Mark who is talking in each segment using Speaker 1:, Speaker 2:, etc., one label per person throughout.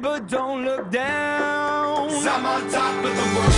Speaker 1: but don't look down.
Speaker 2: I'm on top of the world.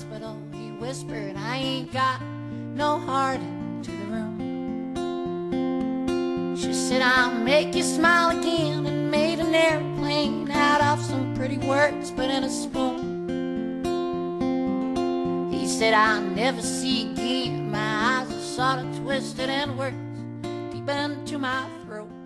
Speaker 3: hospital, he whispered, I ain't got no heart to the room. She said, I'll make you smile again and made an airplane out of some pretty words, but in a spoon. He said, I'll never see again. My eyes are sort of twisted and words deep into my throat.